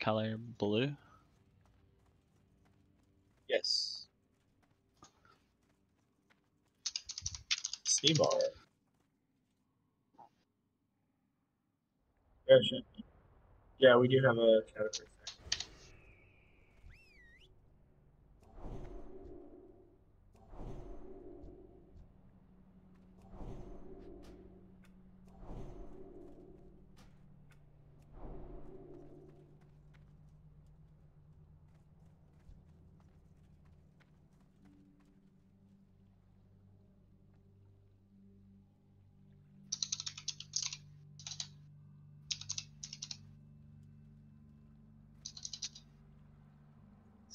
color blue? Yes. Steve bar. Yeah. Yeah, we do have a category.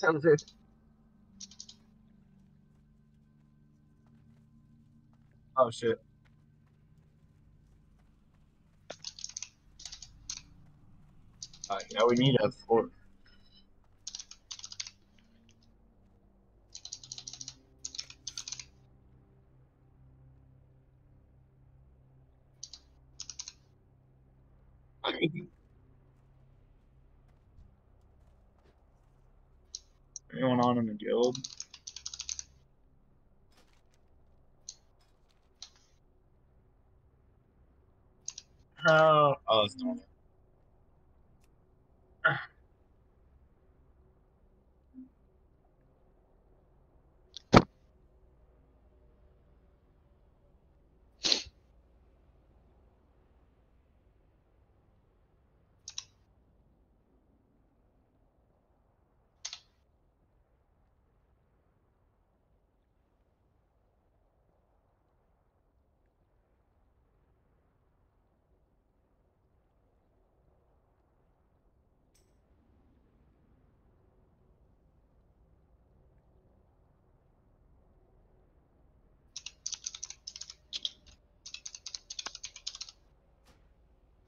Sounds good. Oh shit. Uh, yeah, we need a four. Anyone on in the guild? Oh, oh, it's normal. Ah.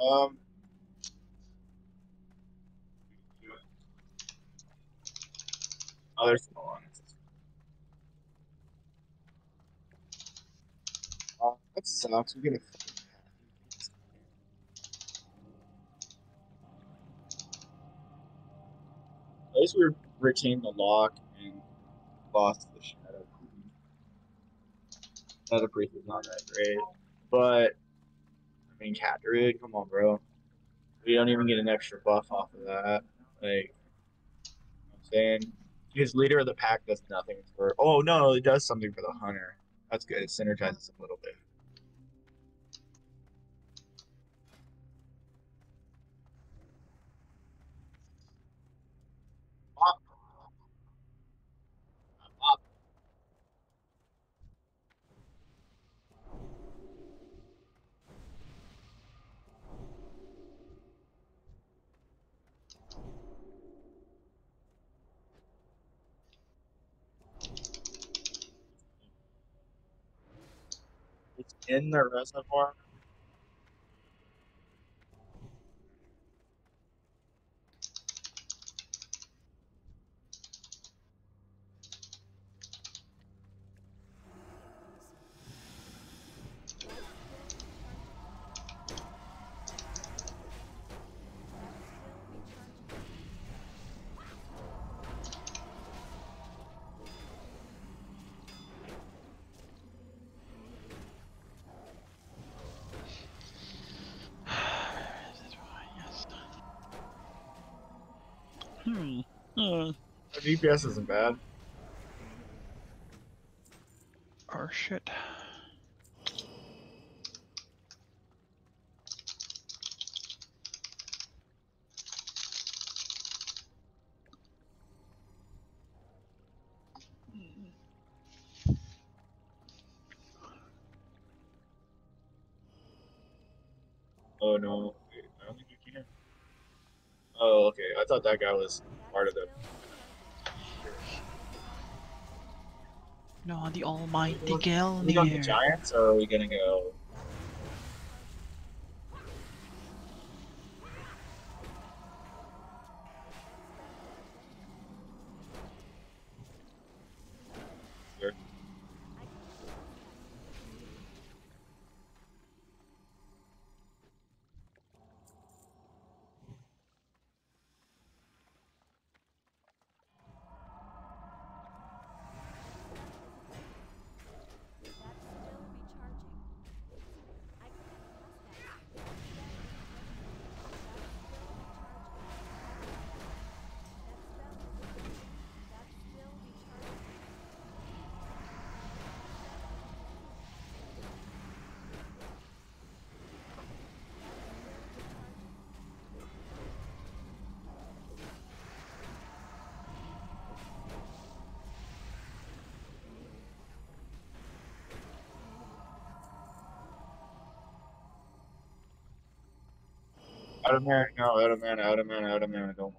Um. Oh, there's no one. Uh, that sucks. We get a. At least we retained the lock and lost the shadow. Shadow priest is not that great, but Mean, cat druid, come on, bro. We don't even get an extra buff off of that. Like, I'm saying his leader of the pack does nothing for. Oh no, it does something for the hunter. That's good. It synergizes a little bit. It's in the reservoir. Hmm. Uh, Our DPS isn't bad. car shit. Oh no, Wait, I don't think you can. Oh, okay. I thought that guy was part of the. No, the almighty Are we going to Gelnir. Giants or are we gonna go? Out of mana, no, out of mana, out of mana, out of mana, don't.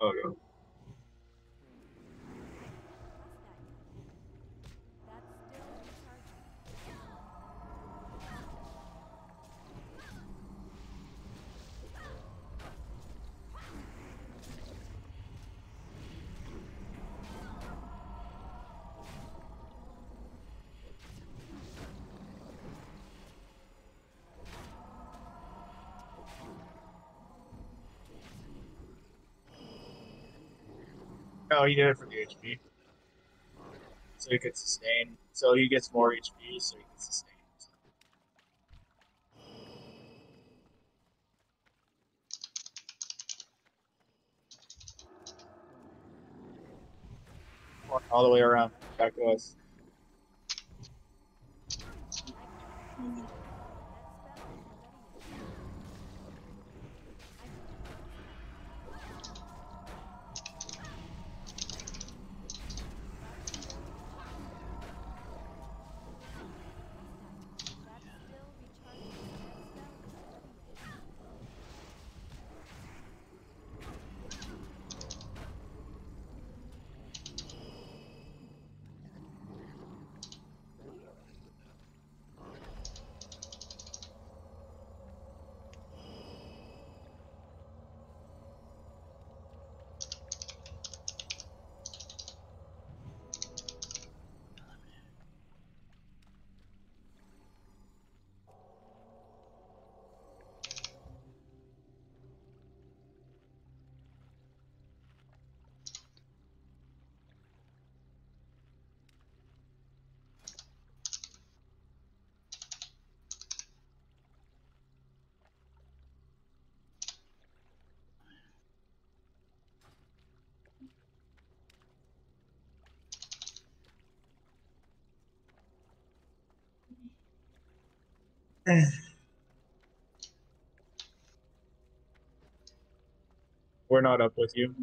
Oh, okay. No, he did it for the HP. So he could sustain. So he gets more HP, so he can sustain. All the way around, back to us. We're not up with you.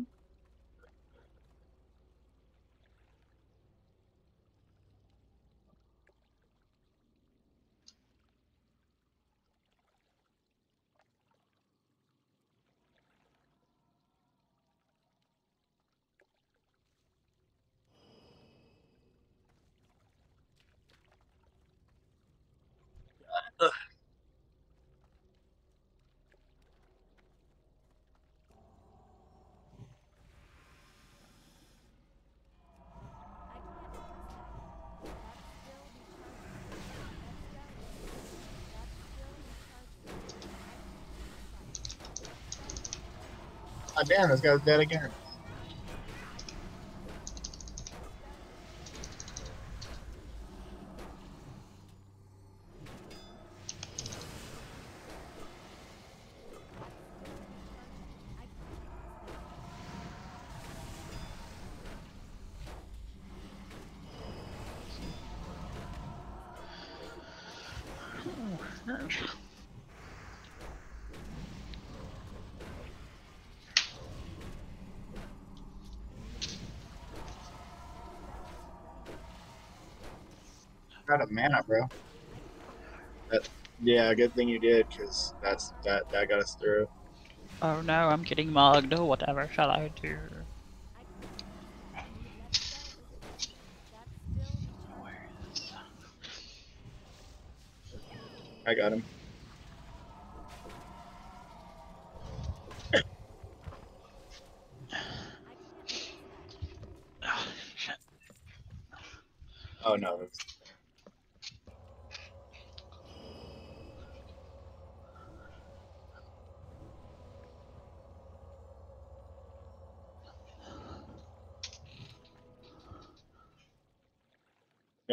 Damn, this guy's dead again. Out of mana, bro. That, yeah, good thing you did, cause that's that that got us through. Oh no, I'm getting mugged. Oh, whatever shall I do? I got him. Oh, shit. Oh no.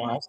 It's- You want us?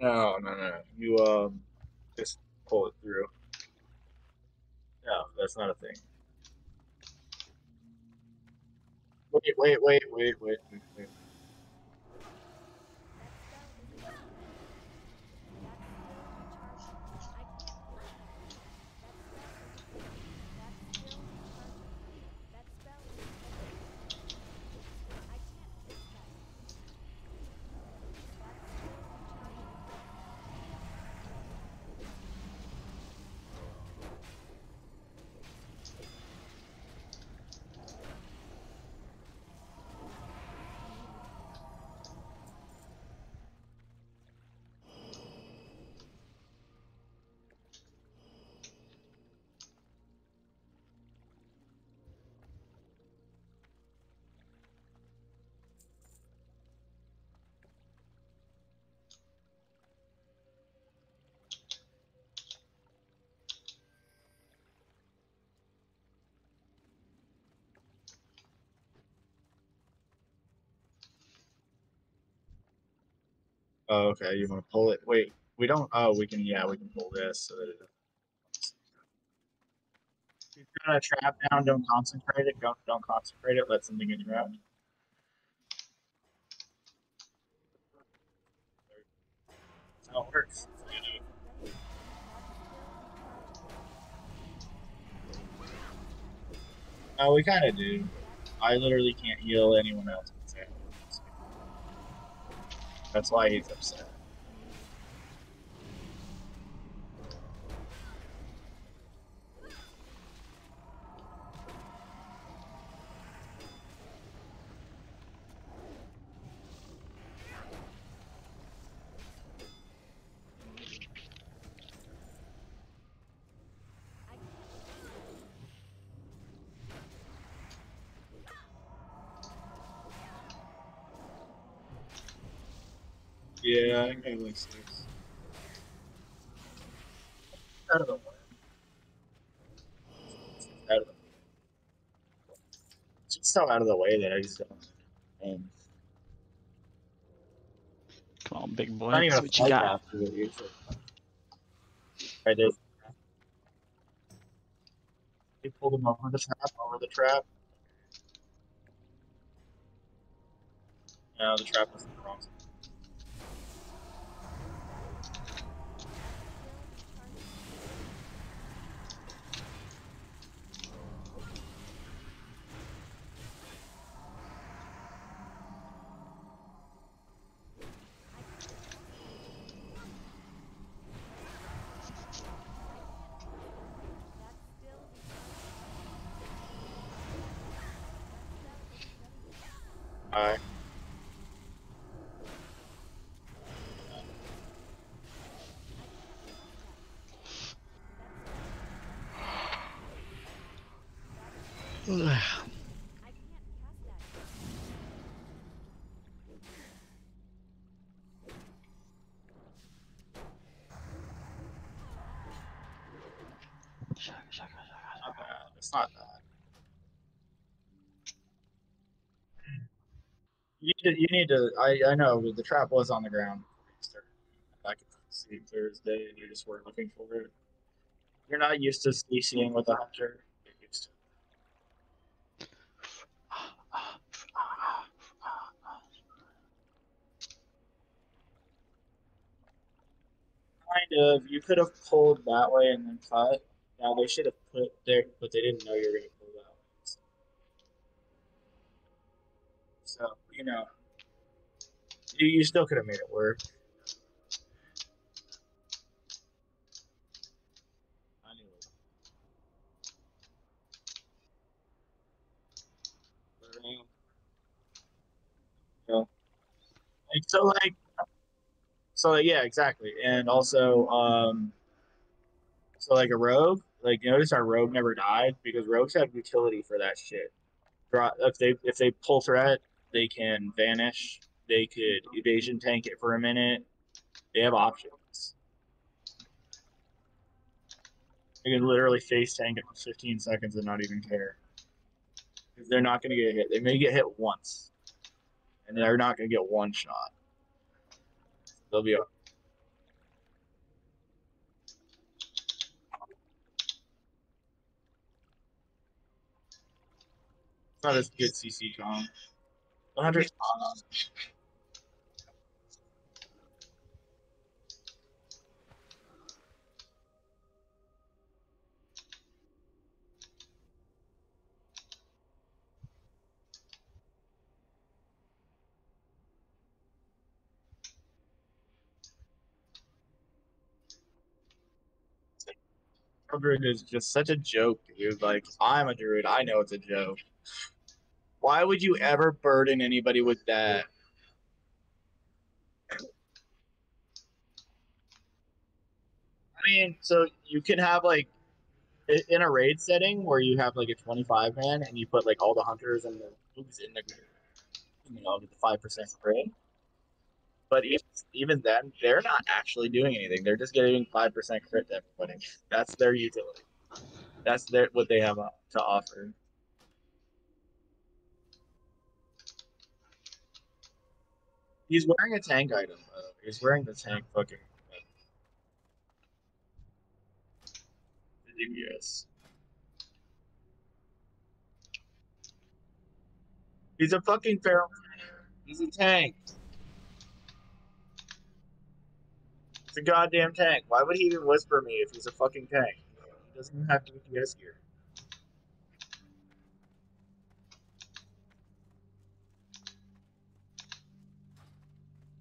No, no, no. You um, just pull it through. No, that's not a thing. Wait, wait, wait, wait, wait, wait, wait. Oh, okay. You want to pull it? Wait, we don't. Oh, we can. Yeah, we can pull this so that it. If you're gonna trap down, don't concentrate it. Don't don't concentrate it. Let something get trapped. How it works. No, we kind of do. I literally can't heal anyone else. That's why he's upset. Out of the It's just so out of the way that I just don't. And Come on, big boy. That's what you got. after it. Usually. Right there. They pulled him over the trap. Over the trap. No, the trap was the wrong. side. Alright. I can't cast that. It's not bad. You need to. You need to I, I know the trap was on the ground. I could see Thursday, and you just weren't looking for it. You're not used to seeing with a hunter. You're used to kind of. You could have pulled that way and then cut. Now they should have put there, but they didn't know you were going to pull that way. So you know, you, you still could have made it work. Know, like, so like so yeah, exactly. And also, um so like a rogue, like notice our rogue never died because rogues have utility for that shit. If they if they pull threat, they can vanish. They could evasion tank it for a minute. They have options. They can literally face tank it for 15 seconds and not even care. They're not going to get hit. They may get hit once, and they're not going to get one shot. They'll be It's not as good CC Tom. 100 Druid is just such a joke, dude. Like, I'm a druid. I know it's a joke. Why would you ever burden anybody with that? I mean, so you can have like in a raid setting where you have like a 25 man and you put like all the hunters and the in the you know get the five percent crit. But even, even then, they're not actually doing anything. They're just giving five percent crit to everybody. That's their utility. That's their what they have to offer. He's wearing a tank item. Way. He's wearing the tank fucking. DPS. He's a fucking feral. He's a tank. He's a goddamn tank. Why would he even whisper me if he's a fucking tank? He doesn't have to be DPS gear.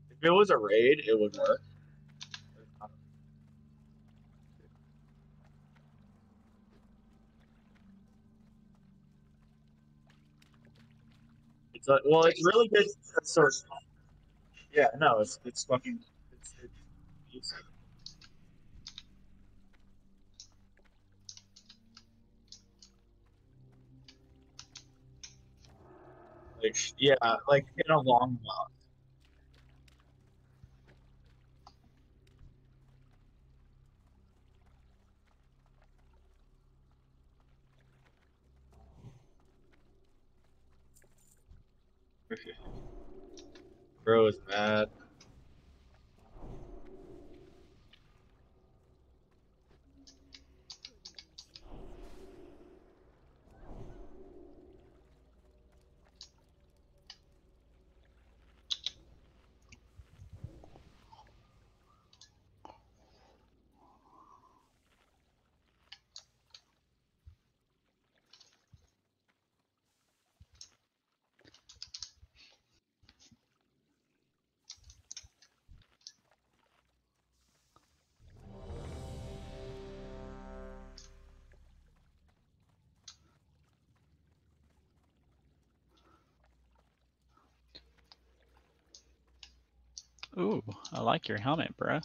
If it was a raid, it would work. It's like, well, it's really good. Sort yeah, no, it's it's fucking. Like yeah, like in a long walk. Bro is mad. Ooh, I like your helmet, bro.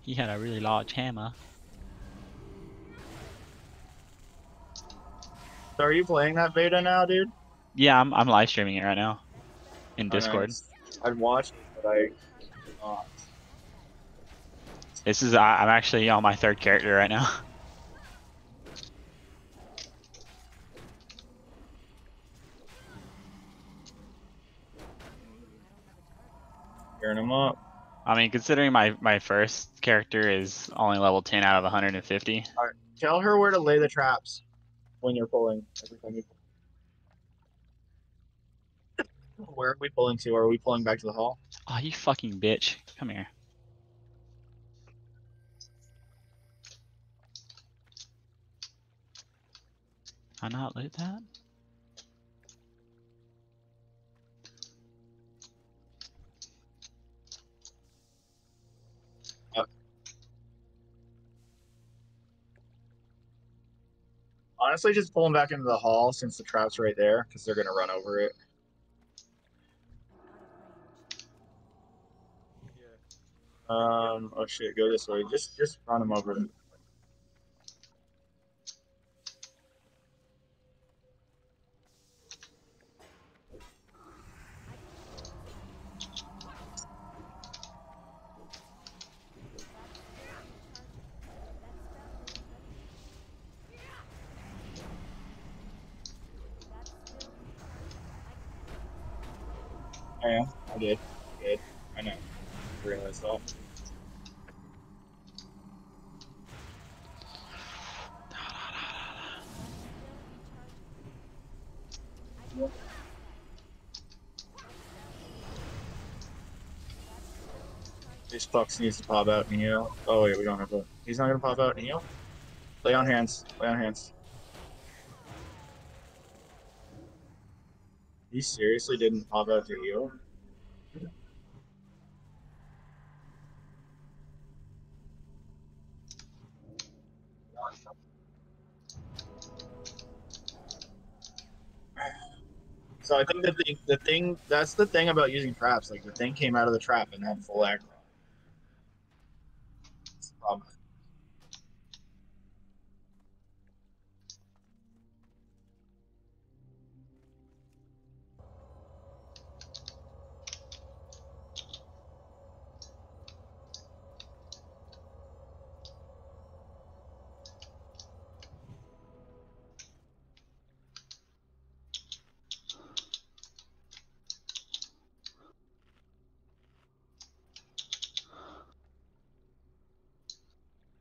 He had a really large hammer. So are you playing that beta now, dude? Yeah, I'm I'm live streaming it right now in Discord. nice. I'd watch it, but I. This is I, I'm actually on my third character right now. gearing him up. I mean, considering my my first character is only level 10 out of 150. All right. Tell her where to lay the traps when you're pulling. Every time you pull. Where are we pulling to? Are we pulling back to the hall? Oh, you fucking bitch! Come here. I not loot that? Honestly, just pull them back into the hall since the trap's right there, because they're gonna run over it. Um. Oh shit. Go this way. Just just run them over. I am. I I did. I know. I realized. This Fox needs to pop out and heal. Oh wait, we don't have a. He's not gonna pop out and heal. Lay on hands. Lay on hands. He seriously didn't pop out to heal. So I think the thing, the thing, that's the thing about using traps. Like the thing came out of the trap and had full aggro. That's the problem.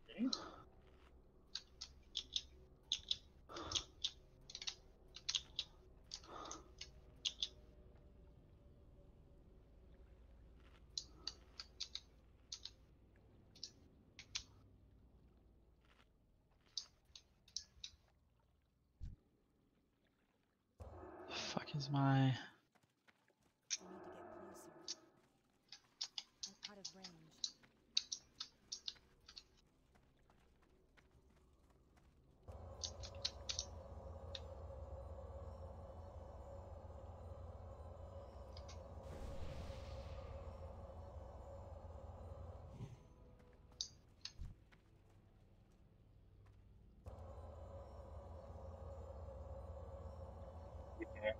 Okay. Fuck is my. I need to get closer. I'm out of range. Yeah.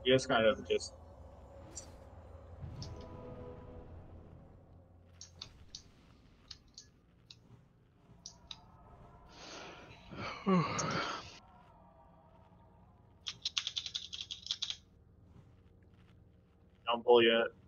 You just kind of just don't pull yet.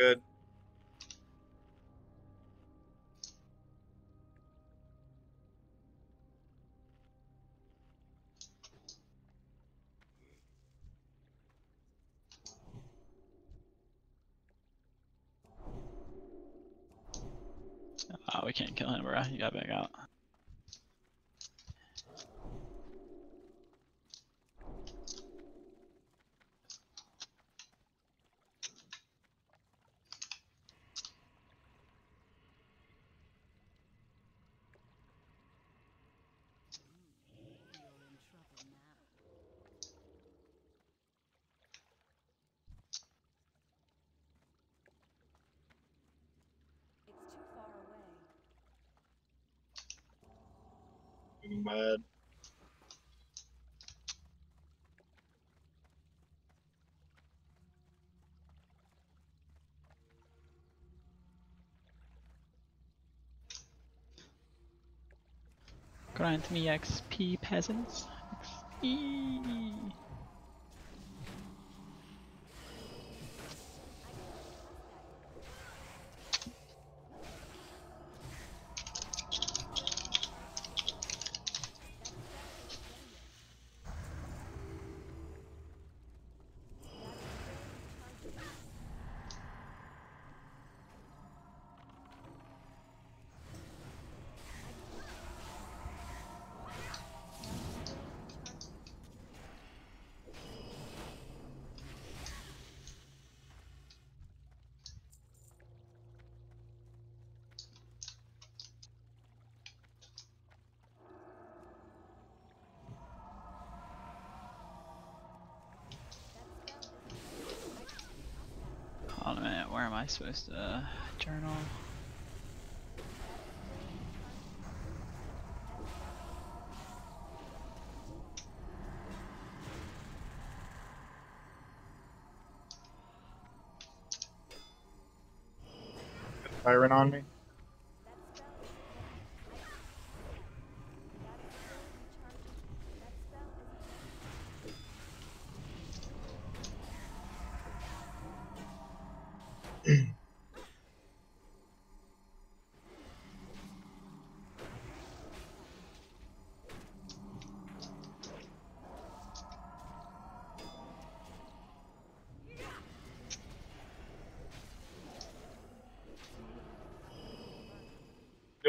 good. Oh, we can't kill him, bro. You gotta back out. Mad. Grant me XP, peasants. XP. Hold on a minute. Where am I supposed to journal? Tyrant on me.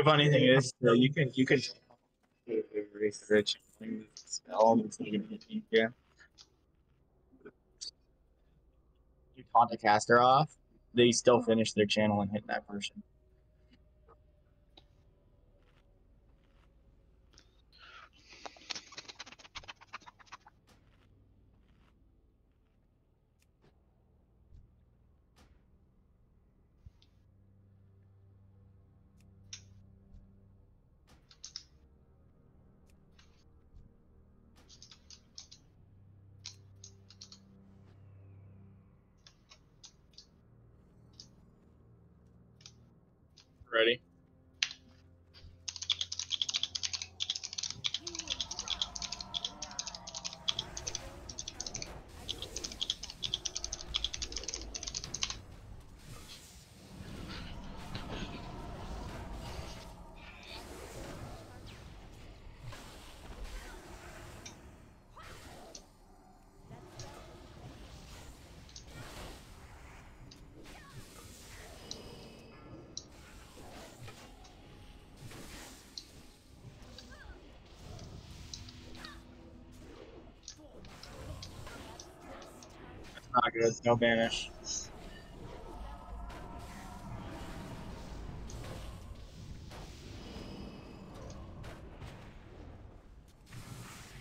The funny thing is, though, you can you can research me. Yeah. You taunt the caster off, they still finish their channel and hit that person. Ready? That's not good. No banish.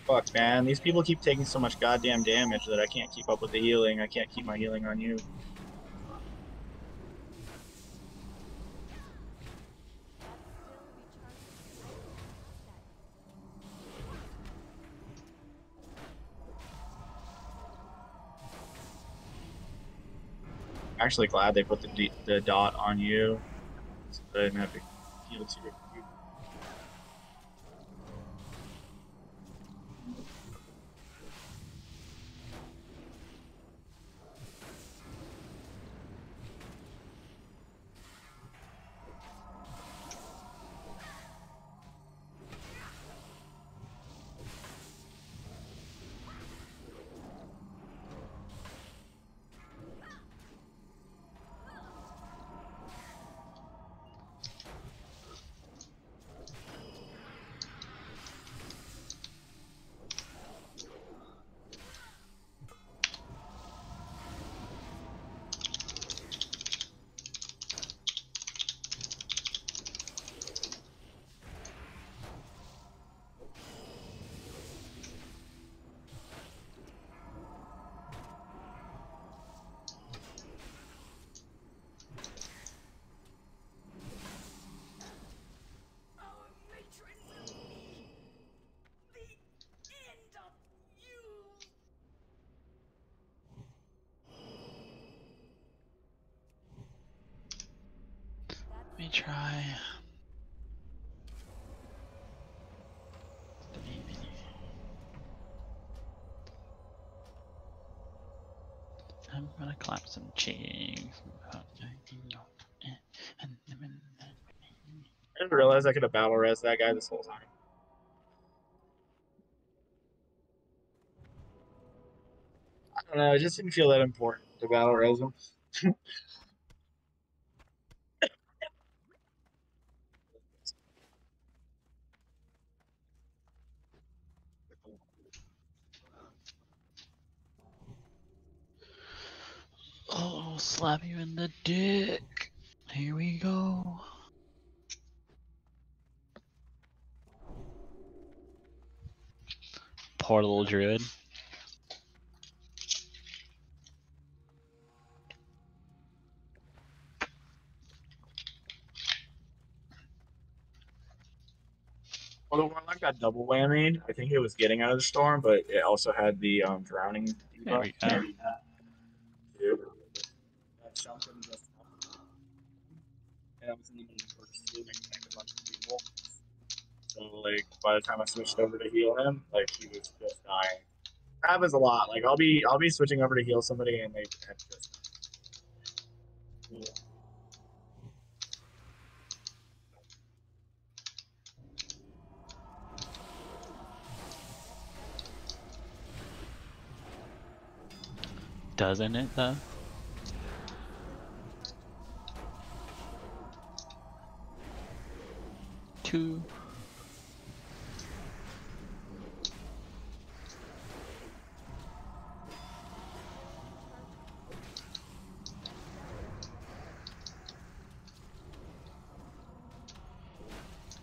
Fuck, man. These people keep taking so much goddamn damage that I can't keep up with the healing. I can't keep my healing on you. Actually, glad they put the the dot on you, so I didn't have to heal too. Try. I'm gonna clap some cheeks. I didn't realize I could have battle res that guy this whole time. I don't know. It just didn't feel that important to battle res him. Oh, slap you in the dick. Here we go. Poor little druid. Well, the Warlock got double whammied. I think it was getting out of the storm, but it also had the um, drowning. There we debuff. go. Dude. That just. And I was in the middle of and a bunch of people. So like by the time I switched over to heal him, like he was just dying. Happens a lot. Like I'll be I'll be switching over to heal somebody and they just Doesn't it though? Two.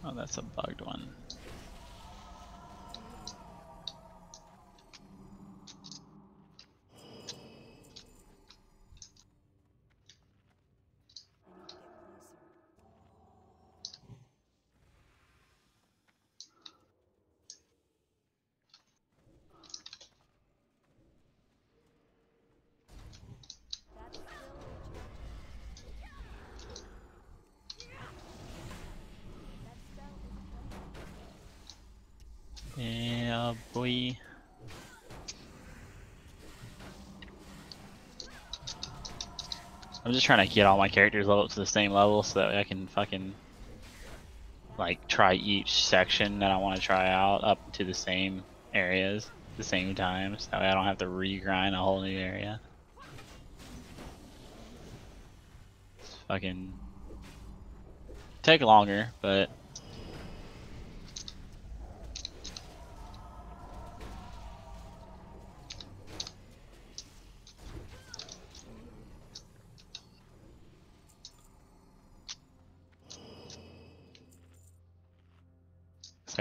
Oh, that's a bugged one. I need to get closer. That's still recharging. That spell isn't working. Boy. I'm just trying to get all my characters level up to the same level so that I can fucking like try each section that I want to try out up to the same areas at the same time so that way I don't have to regrind a whole new area. It's fucking take longer, but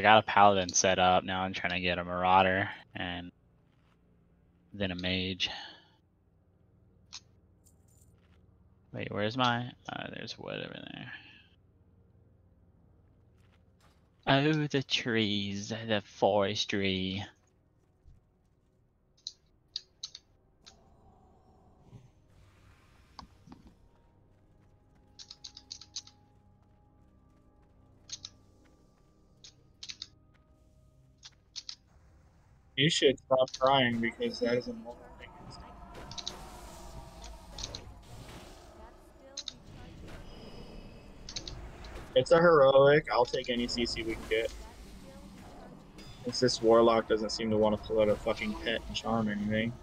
got a paladin set up. Now I'm trying to get a marauder and then a mage. Wait, where's my? Uh, there's wood over there. Oh, the trees, the forestry. You should stop crying because that is a more thing. That's still recharging. It's a heroic. I'll take any CC we can get. That's still recharging. Since this warlock doesn't seem to want to pull out a fucking pet and charm or anything.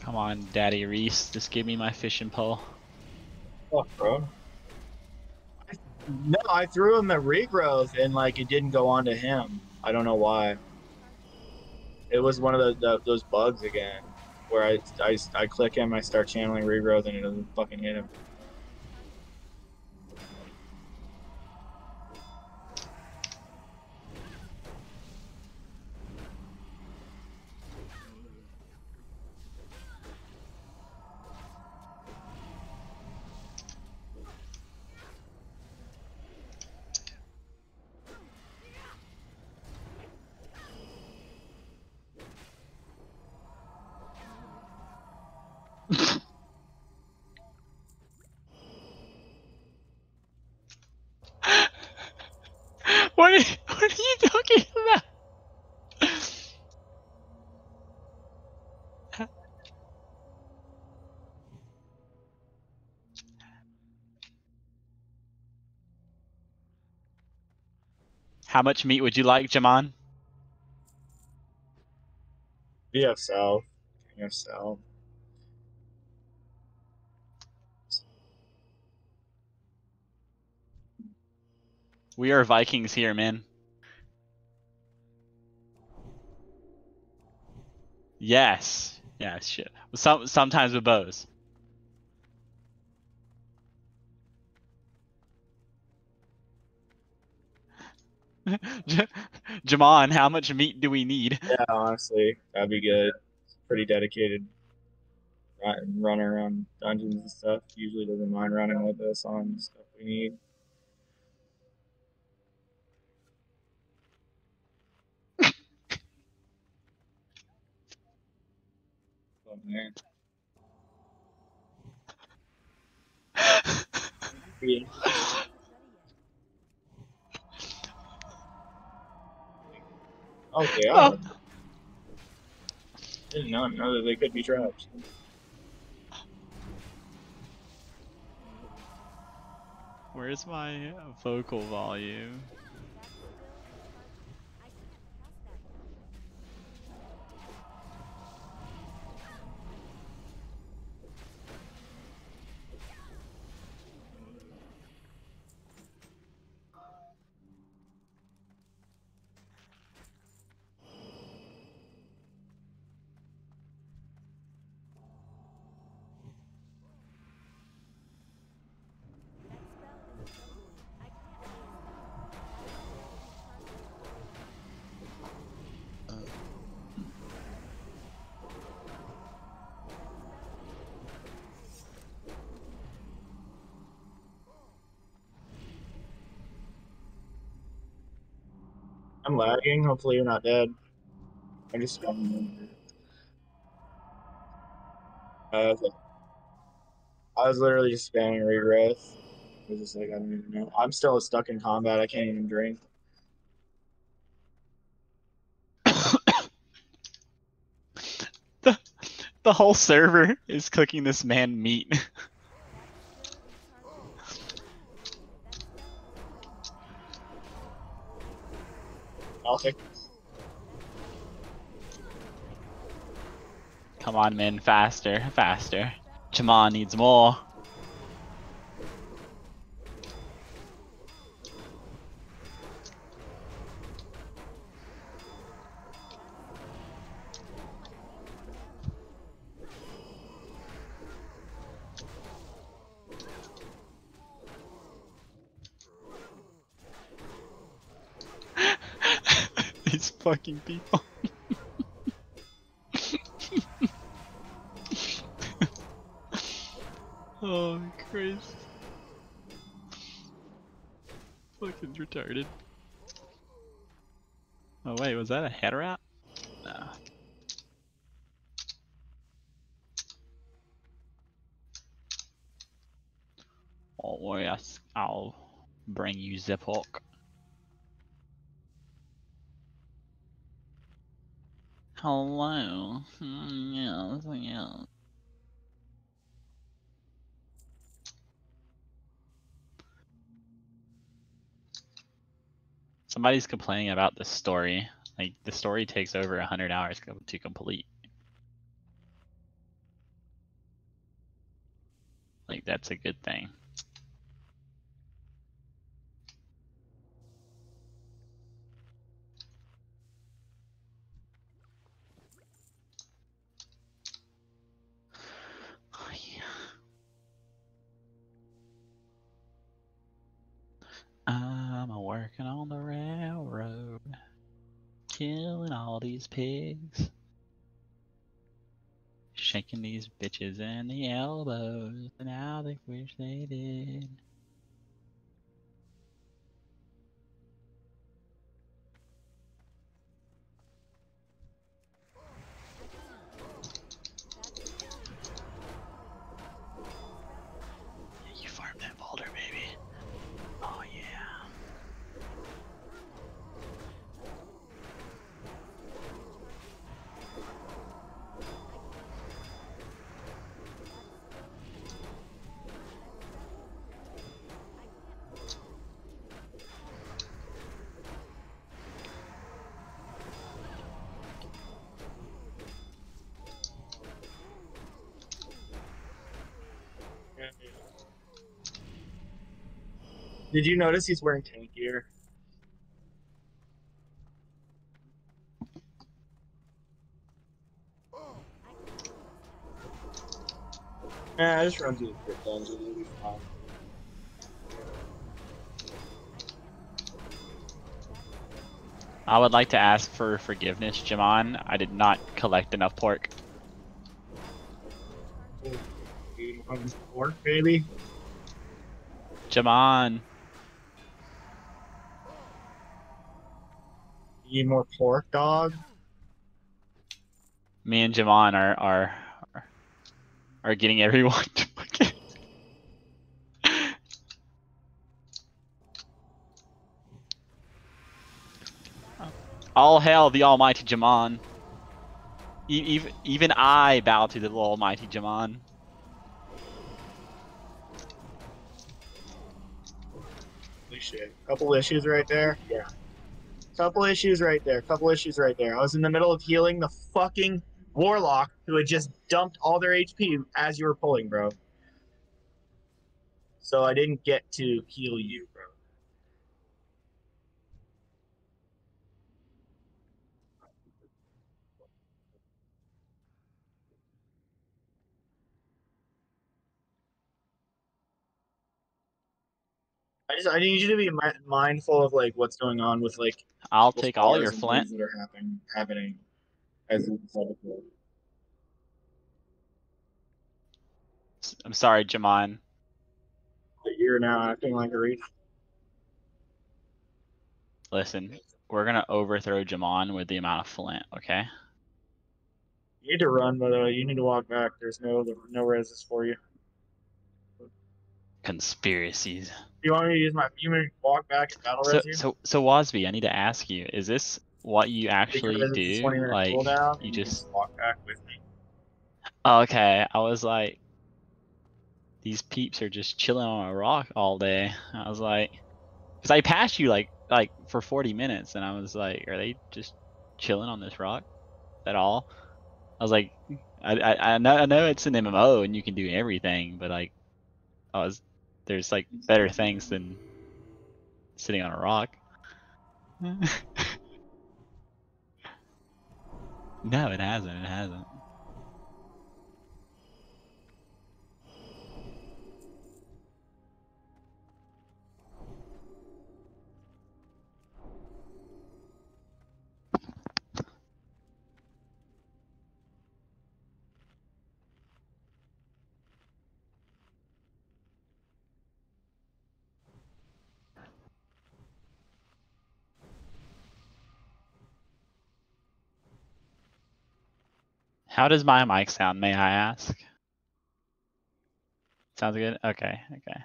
Come on, Daddy Reese, just give me my fishing pole. Fuck, bro. No, I threw him at regrowth and like it didn't go on to him. I don't know why. It was one of the, the those bugs again, where I, I I click him, I start channeling regrowth, and it doesn't fucking hit him. How much meat would you like, Jaman? BF South. We are Vikings here, man. Yes. Yes, shit. Some sometimes with bows. J- Jamon, how much meat do we need? Yeah, honestly, that'd be good. Pretty dedicated run- runner around dungeons and stuff. Usually doesn't mind running with us on stuff we need. Man. Yeah. Oh, they are. Didn't know, know that they could be traps. Where's my vocal volume? I'm lagging. Hopefully, you're not dead. I just. Uh, I was literally just spamming regrowth. I was just like, I don't even know. I'm still stuck in combat. I can't even drink. the, the whole server is cooking this man meat. Come on, man, faster, faster. Jaman needs more. Fucking people. Oh. oh Christ. Fucking retarded. Oh wait, was that a head wrap? No. Oh, Don't worry, I s- I'll bring you Ziploc. Hello. Hmm, Yes, yes. Somebody's complaining about the story. Like the story takes over a hundred hours to complete. Like that's a good thing. Bitches in the elbows, and how they wish they did. Did you notice he's wearing tank gear? Yeah, I just run through the quick dungeon. It'll be fine. I would like to ask for forgiveness, Jamon. I did not collect enough pork. Pork, baby? Jamon. Need more pork, dog? Me and Jamon are are are, are getting everyone to fucking- All hail the almighty Jamon. E- even, even I bow to the almighty Jamon. Holy shit. Couple issues right there. Yeah. Couple issues right there. Couple issues right there. I was in the middle of healing the fucking warlock who had just dumped all their HP as you were pulling, bro. So I didn't get to heal you, just I need you to be mi- mindful of like what's going on with like I'll take all your flint. that are happening happening as you said before. I'm sorry, Jamon. You're now acting like a reach. Listen, we're gonna overthrow Jamon with the amount of flint, okay? You need to run, by the way. You need to walk back. There's no no resist for you. Conspiracies. You want me to use my you want me to walk back and battle So, so, so Wasby, I need to ask you: Is this what you actually Because it's a do? Like, cooldown, you can just walk back with me. Okay. I was like, these peeps are just chilling on a rock all day. I was like, because I passed you like like for 40 minutes, and I was like, are they just chilling on this rock at all? I was like, I I, I know I know it's an MMO and you can do everything, but like, I was there's like better things than sitting on a rock. no, it hasn't. It hasn't. How does my mic sound, may I ask? Sounds good? Okay, okay.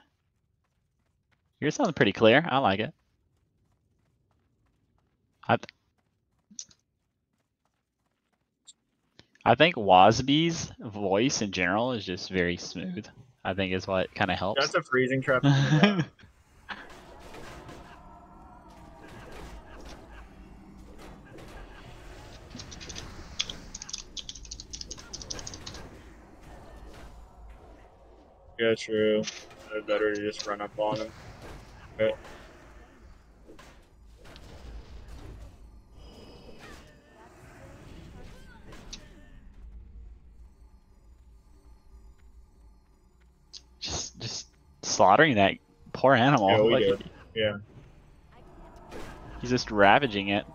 Yours sounds pretty clear. I like it. I, th- I think Wasby's voice in general is just very smooth. I think is what kind of helps. That's a freezing trap. yeah, true. Uh, better to just run up on him. Okay. just just slaughtering that poor animal. Yeah, like. Yeah. He's just ravaging it.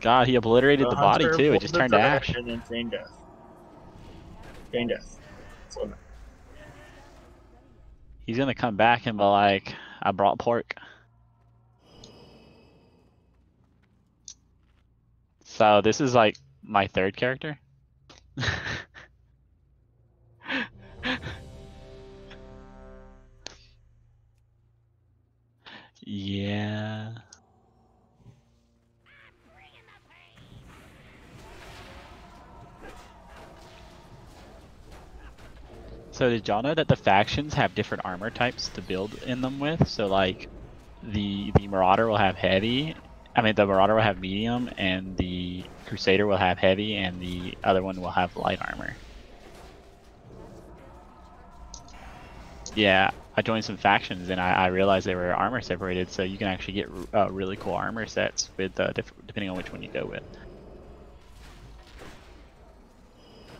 God, he obliterated the Uh, body too. It just turned to ash. And then death. Death. He's gonna come back and be like, "I brought pork." So this is like my third character. yeah. So did y'all know that the factions have different armor types to build in them with? So like the the Marauder will have heavy, I mean the Marauder will have medium and the Crusader will have heavy and the other one will have light armor. Yeah, I joined some factions and I, I realized they were armor separated, so you can actually get uh, really cool armor sets with uh, depending on which one you go with.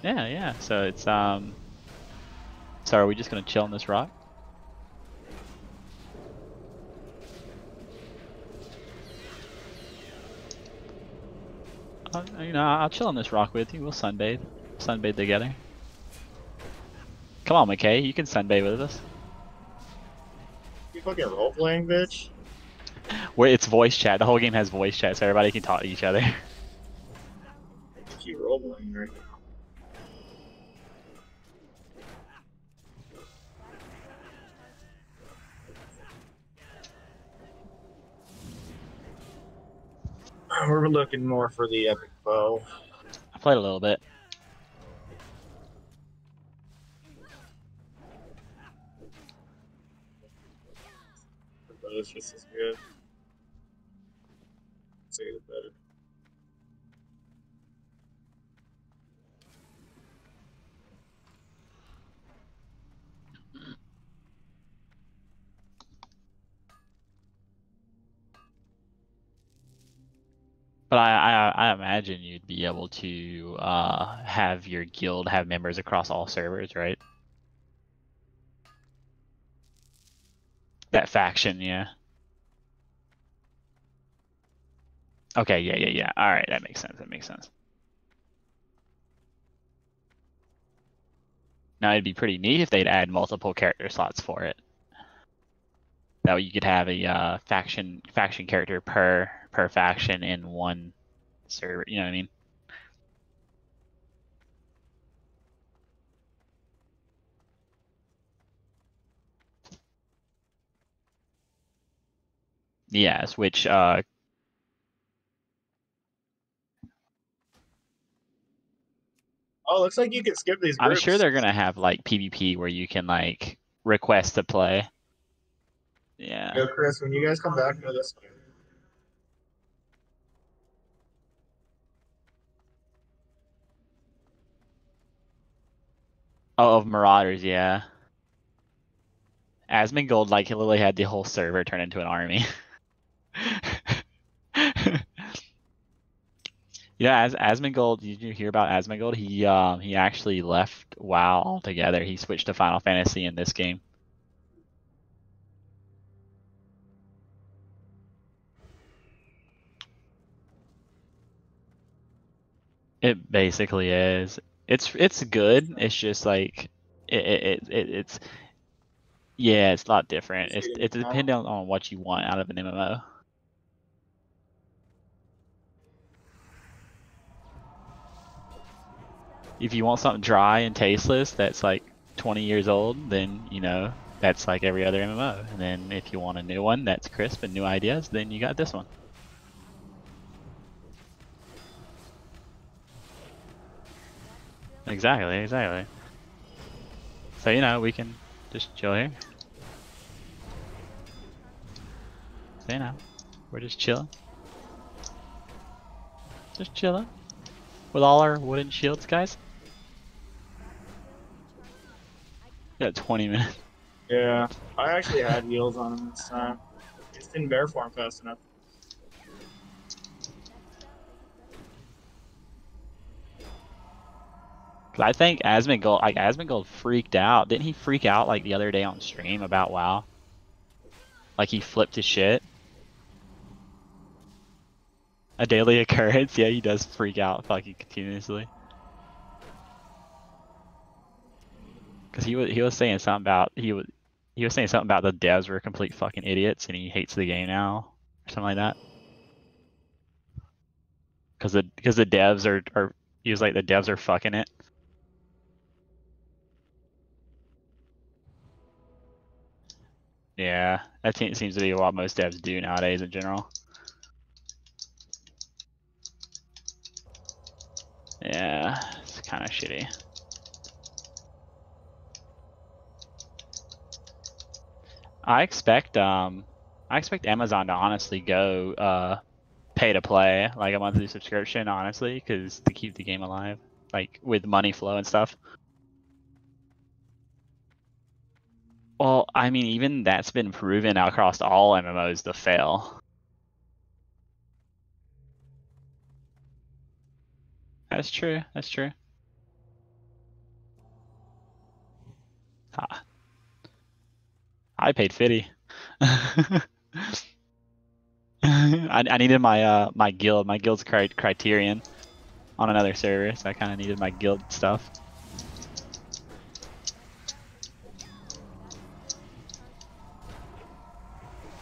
Yeah, yeah. So it's um. So are we just gonna chill on this rock? Uh, you know, I'll chill on this rock with you. We'll sunbathe, sunbathe together. Come on, McKay, you can sunbathe with us. You fucking role playing, bitch. Where it's voice chat. The whole game has voice chat, so everybody can talk to each other. Keep role playing right We're looking more for the epic bow. I played a little bit. The bow's just as good. Say it better. But I, I, I imagine you'd be able to uh, have your guild have members across all servers, right? That faction, yeah. Okay, yeah, yeah, yeah. All right, that makes sense. That makes sense. Now it'd be pretty neat if they'd add multiple character slots for it. That way you could have a uh, faction faction character per per faction in one server. You know what I mean? Yes, which uh, Oh, looks like you can skip these I'm sure they're gonna have like PvP where you can like request to play. Yeah. Yo, Chris, when you guys come back, go this way. Oh, of Marauders, yeah. Asmongold like he literally had the whole server turn into an army. yeah, as Asmongold, did you hear about Asmongold? He um he actually left WoW altogether. He switched to Final Fantasy in this game. It basically is. It's it's good. It's just like it, it, it, it it's yeah, it's a lot different. It's it's dependent on what you want out of an MMO. If you want something dry and tasteless that's like 20 years old, then you know that's like every other MMO. And then if you want a new one that's crisp and new ideas, then you got this one. Exactly, exactly. So you know we can just chill here. So you know, we're just chilling. Just chilling. With all our wooden shields, guys. Got 20 minutes. Yeah, I actually had heals on him this time. Just didn't bear form fast enough. I think Asmongold, like Asmongold freaked out. Didn't he freak out like the other day on stream about WoW? Like he flipped his shit. A daily occurrence. Yeah, he does freak out fucking continuously. Cause he was he was saying something about he was he was saying something about the devs were complete fucking idiots and he hates the game now or something like that. Cause the because the devs are are he was like the devs are fucking it. Yeah, that seems to be what most devs do nowadays in general. Yeah, it's kind of shitty. I expect um, I expect Amazon to honestly go uh, pay to play, like a monthly subscription, honestly, because to keep the game alive, like with money flow and stuff. Well, I mean, even that's been proven across all MMOs to fail. That's true. That's true. Ah. I paid fifty. I, I needed my uh my guild my guild's cri- criterion on another server, so I kind of needed my guild stuff.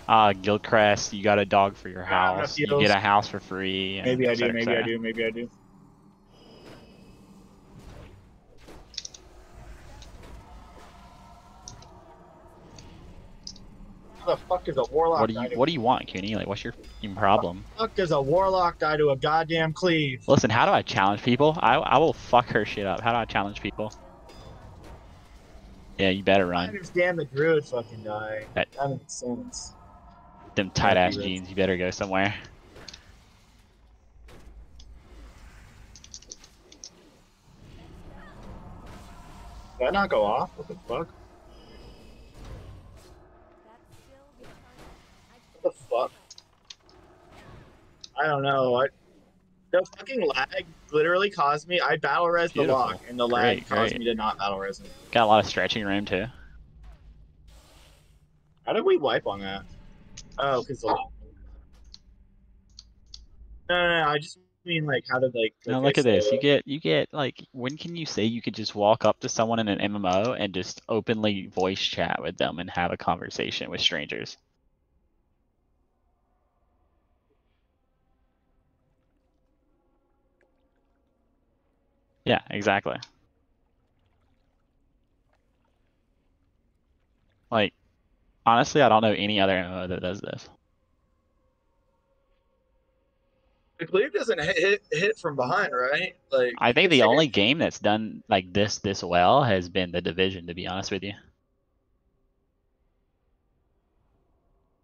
Ah, guild crest. You got a dog for your Yeah, house. You get a house for free. Maybe I et do, cetera, et maybe I do, maybe I do. How the fuck does a warlock What do die you to What do you want, Cuny? Like, what's your fucking problem? fuck does a warlock die to a goddamn cleave? Listen, how do I challenge people? I I will fuck her shit up. How do I challenge people? Yeah, you better I run. understand the druid fucking die. That- That makes sense. Them tight ass jeans. You better go somewhere. Did I not go off? What the fuck? That's still because I What the fuck? I don't know. I, the fucking lag literally caused me. I battle res the lock, and the lag Great, caused great. me to not battle res it. Got a lot of stretching room too. How did we wipe on that? Oh, because the. No, no, no. I just mean like, how did like? Now look at this. You get you get like when can you say you could just walk up to someone in an MMO and just openly voice chat with them and have a conversation with strangers? Yeah, exactly. Like honestly, I don't know any other MMO that does this. The cleave doesn't hit, hit from behind, right? Like I think the like a- only game that's done like this this well has been the division, to be honest with you.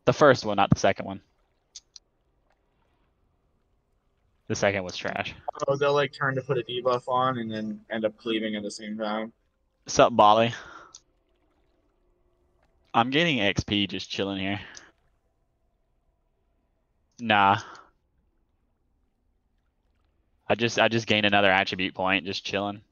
The first one, not the second one. The second was trash. oh, they'll like turn to put a debuff on and then end up cleaving at the same time. Sup, Bali? I'm getting XP just chilling here. Nah. I just I just gained another attribute point just chilling.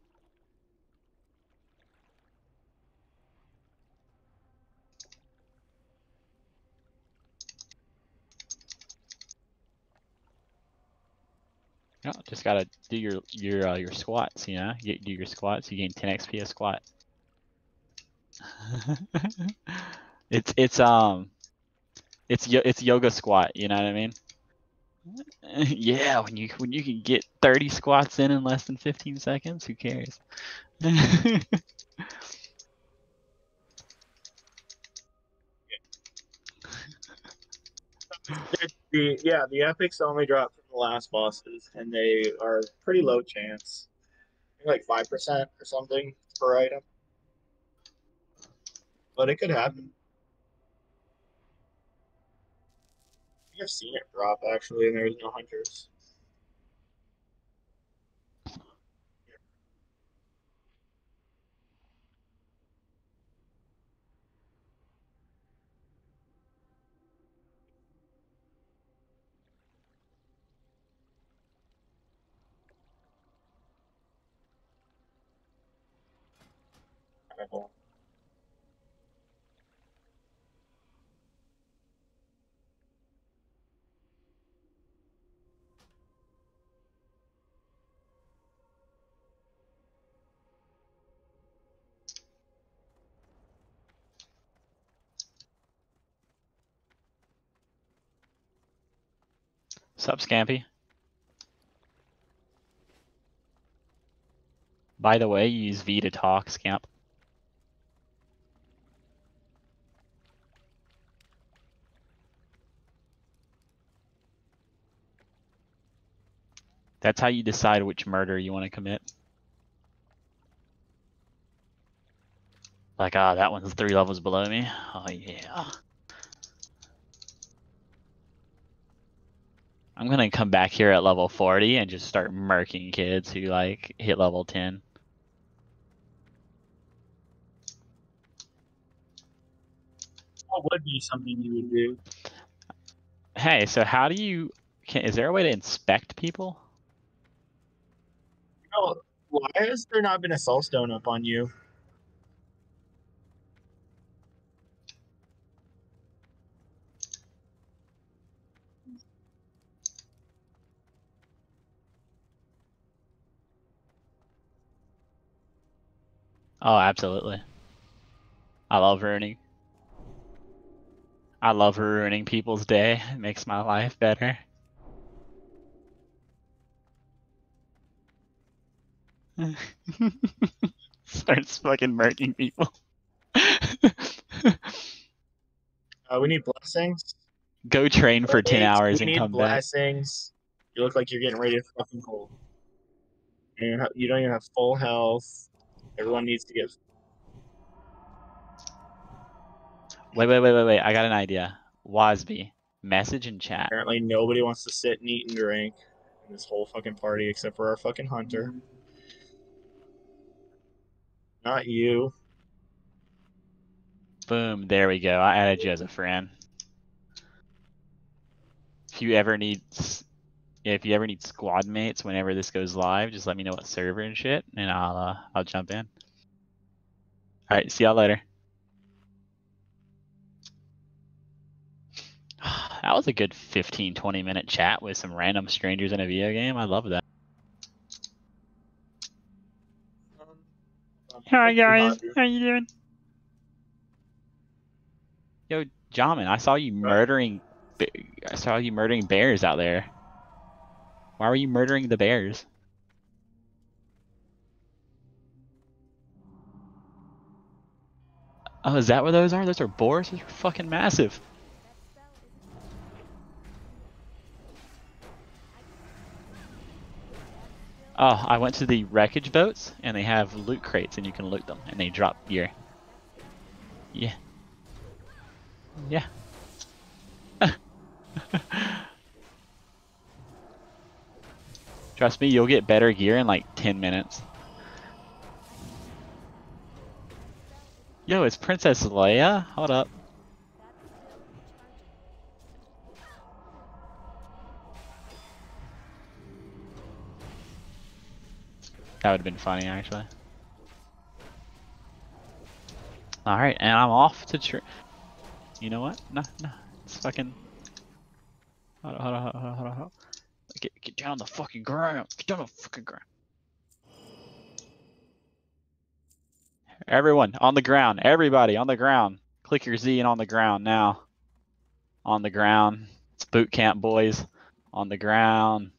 No, just gotta do your your uh, your squats. You know, you do your squats. You gain 10 XP a squat. it's it's um, it's yo- it's yoga squat. You know what I mean? yeah, when you when you can get 30 squats in in less than 15 seconds, who cares? The yeah, the epics only drop from the last bosses, and they are pretty low chance. Like five percent or something per item. But it could happen. I've seen it drop actually, and there was no hunters. Sup, Scampy? By the way, you use V to talk, Scamp. That's how you decide which murder you want to commit. Like, ah, that one's three levels below me. Oh, yeah. I'm gonna come back here at level 40 and just start murking kids who like hit level 10. What would be something you would do? Hey, so how do you? Can, is there a way to inspect people? You know, why has there not been a soul stone up on you? Oh, absolutely. I love ruining. I love ruining people's day. It makes my life better. Starts fucking murking people. Uh, we need blessings. Go train for 10 hours we and come back. blessings. You look like you're getting ready to fucking cold. And you, ha- you don't even have full health. Everyone needs to get. Wait, wait, wait, wait, wait. I got an idea. Wasby, message in chat. Apparently, nobody wants to sit and eat and drink in this whole fucking party except for our fucking hunter. Not you. Boom, there we go. I added you as a friend. If you ever need, if you ever need squad mates whenever this goes live, just let me know what server and shit, and I'll uh, I'll jump in. All right, see y'all later. That was a good 15, 20 minute chat with some random strangers in a video game. I love that. Hi guys, how you doing? Yo, Jamin, I saw you murdering. I saw you murdering bears out there. Why were you murdering the bears? Oh, is that what those are? Those are boars. Those are fucking massive. Oh, I went to the wreckage boats and they have loot crates and you can loot them and they drop gear. Yeah. Yeah. Trust me, you'll get better gear in like 10 minutes. Yo, it's Princess Leia? Hold up. That would have been funny, actually. Alright, and I'm off to tr- You know what? No, no. It's fucking... Hold on, hold on, hold on, hold on, hold on. Get, get down the fucking ground. Get down on the fucking ground. Everyone, on the ground. Everybody, on the ground. Click your Z and on the ground now. On the ground. It's boot camp, boys. On the ground.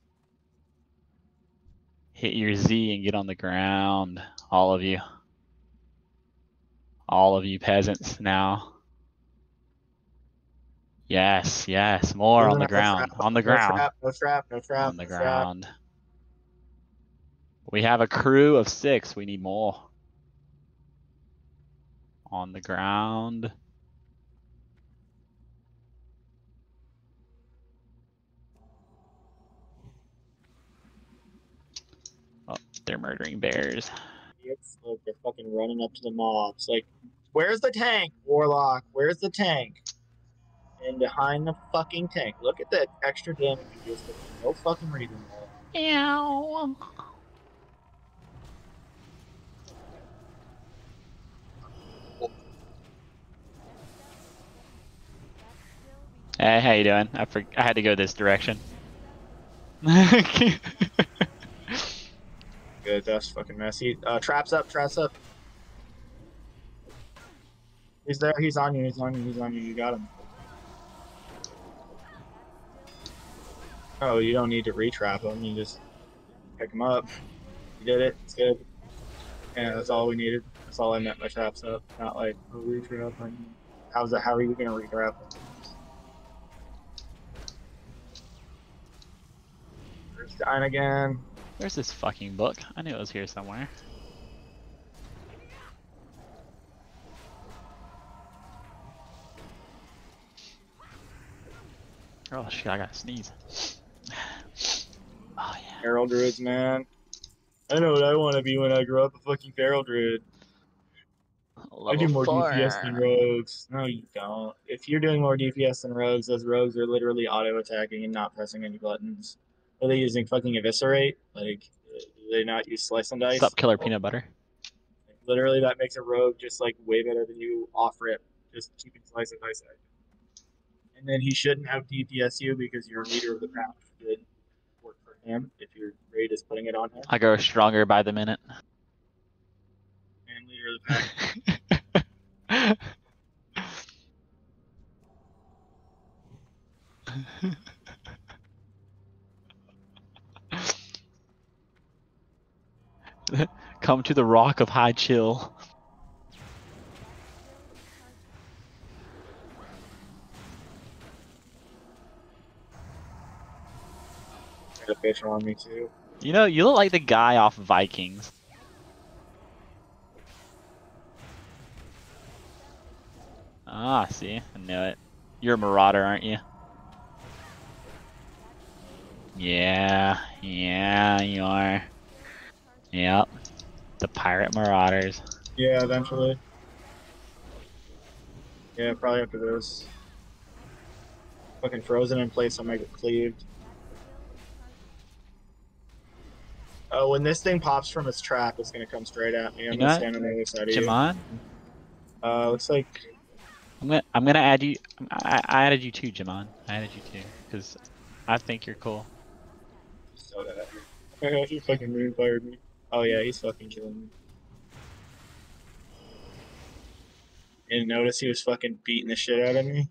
Hit your Z and get on the ground. All of you. All of you peasants now. Yes, yes, more on the No ground. trap, On the no ground. trap, No trap, no trap, On the no trap. ground. We have a crew of six. We need more. On the ground. Oh, they're murdering bears. Idiots, Like they're fucking running up to the mobs. Like, where's the tank, Warlock? Where's the tank? And behind the fucking tank. Look at that extra damage you just did. No fucking reason. Ow. Hey, how you doing? I for- I had to go this direction. Good, that's fucking messy. Uh, traps up, traps up. He's there, he's on you, he's on you, he's on you, you got him. Oh, you don't need to retrap them. you just pick them up. You did it, it's good. Yeah, that's all we needed. That's all I meant by traps up. Not like, oh, retrap. How's that, how are you gonna retrap him? There's again. Where's this fucking book? I knew it was here somewhere. Oh shit, I gotta sneeze. Feral druids, man. I know what I want to be when I grow up a fucking feral druid. I do more four. DPS than rogues. No, you don't. If you're doing more DPS than rogues, those rogues are literally auto attacking and not pressing any buttons. Are they using fucking eviscerate? Like, do they not use slice and dice? Up, killer peanut butter? Literally, that makes a rogue just like way better than you off rip. Just keeping slice and dice active. And then he shouldn't have DPSU because you're a leader of the crowd. Good him if your raid is putting it on him. I grow stronger by the minute. And leader of the pack. Come to the rock of high chill. A fish on me too. You know, you look like the guy off Vikings. Ah, see, I knew it. You're a marauder, aren't you? Yeah, yeah, you are. Yep. The pirate marauders. Yeah, eventually. Yeah, probably after this. Fucking frozen in place, I might get cleaved. Oh, when this thing pops from its trap, it's gonna come straight at me. I'm You gonna stand on the other side of you. Jamon, Uh, looks like I'm gonna I'm gonna add you. I, I added you too, Jamon. I added you too, because I think you're cool. so that. Fucking moon fired me. Oh yeah, he's fucking killing me. Didn't notice he was fucking beating the shit out of me.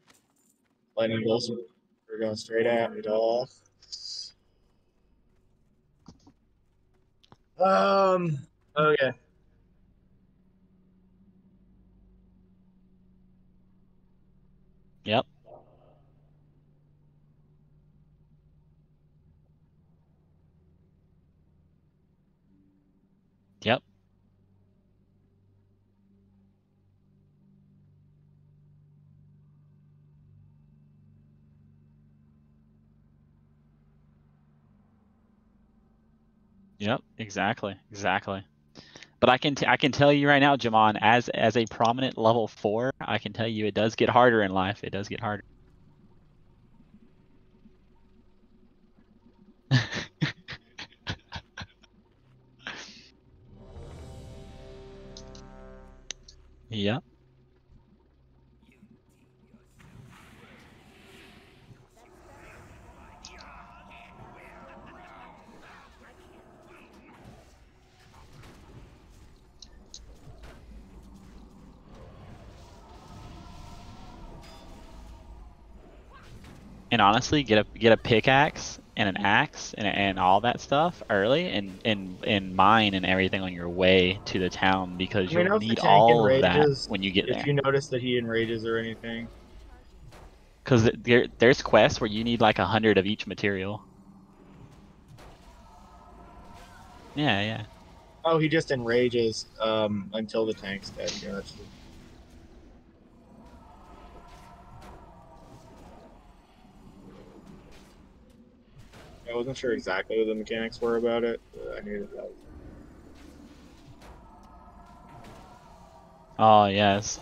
Lightning bolts were going straight at me, dog. Um. Okay. Yep. Yep. Yep, exactly, exactly. But I can t- I can tell you right now, Jamon, as as a prominent level four, I can tell you it does get harder in life. It does get harder. yep. And honestly get a get a pickaxe and an axe and, and all that stuff early and and and mine and everything on your way to the town because you'll need all of that enrages- when you get If there. you notice that he enrages or anything, Because there there's quests where you need like a hundred of each material. Yeah, yeah. oh, he just enrages um until the tank's dead. Gotcha. I wasn't sure exactly what the mechanics were about it. I knew that. Oh yes.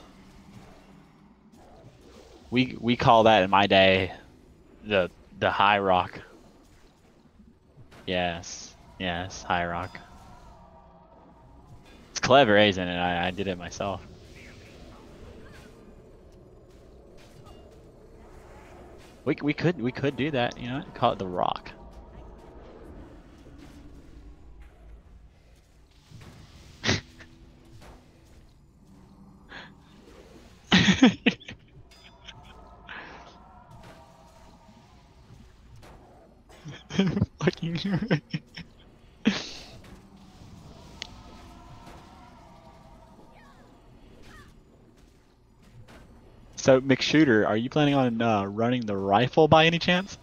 We we call that in my day the the high rock. Yes. Yes, high rock. It's clever, isn't it? I, I did it myself. We, we could we could do that, you know, call it the rock. Fucking So McShooter, are you planning on uh, running the rifle by any chance?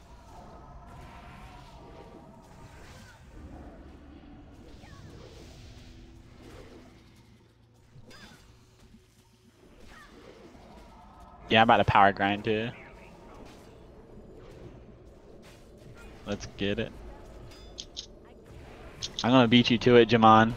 Yeah, I'm about to power grind too. Let's get it. I'm gonna beat you to it, Jamon.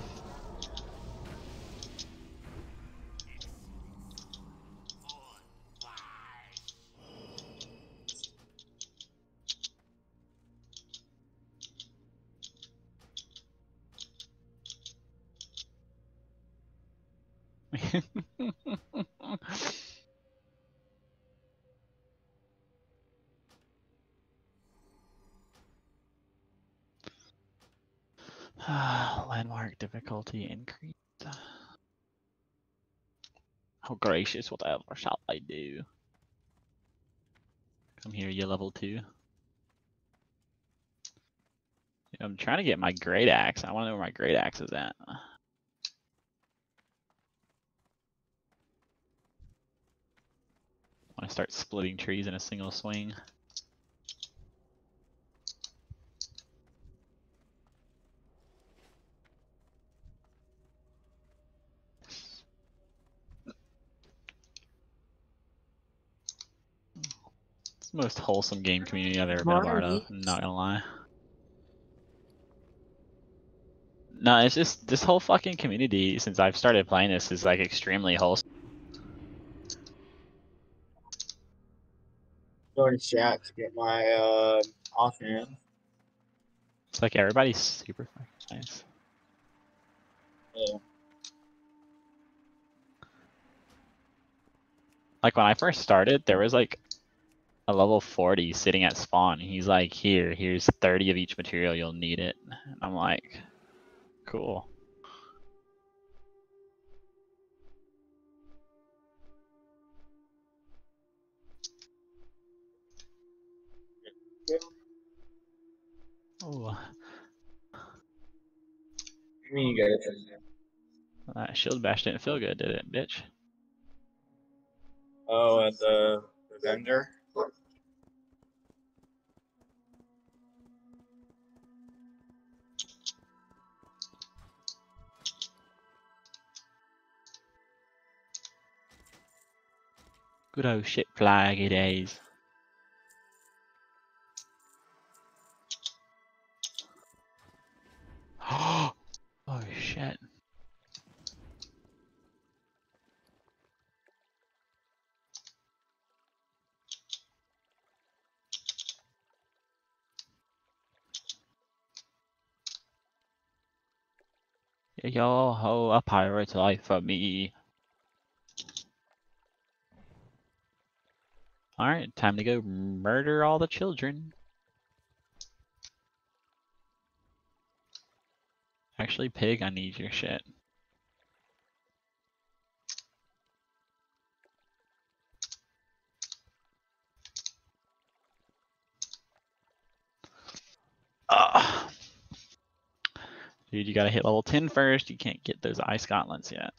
Landmark difficulty increased. Oh gracious, whatever shall I do? Come here, you level two. I'm trying to get my great axe. I want to know where my great axe is at. I Want to start splitting trees in a single swing. It's the most wholesome game community I've ever been a part of. I'm not gonna lie. No, it's just this whole fucking community since I've started playing this is like extremely wholesome. Going to chat to get my uh, offhand. It's like everybody's super fucking nice. Yeah. Like when I first started, there was like a level 40 sitting at spawn. He's like, here, here's 30 of each material, you'll need it. And I'm like, cool. Oh, I mean, you guys. that shield bash didn't feel good, did it, bitch? Oh, the, the vendor. Good old shit flaggy days. oh shit. Yo ho, a pirate life for me. Alright, time to go murder all the children. Actually, pig, I need your shit. Ah. Dude, you gotta hit level 10 first. You can't get those ice gauntlets yet.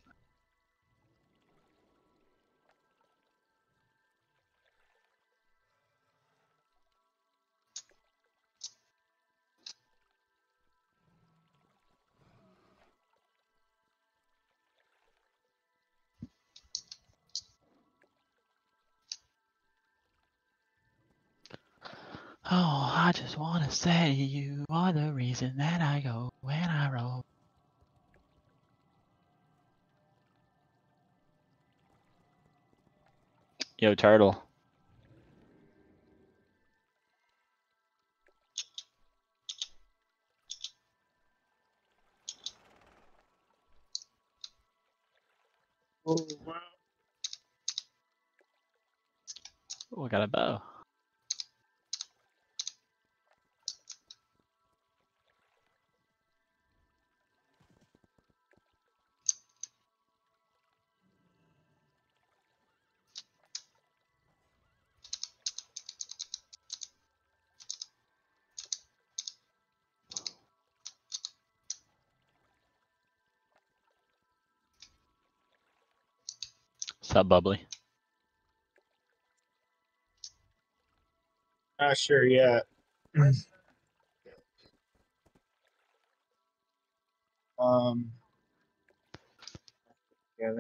Oh, I just want to say you are the reason that I go when I roll. Yo, turtle. Oh, wow. Oh, I got a bow. Sup, bubbly? Not sure yet. um. Yeah.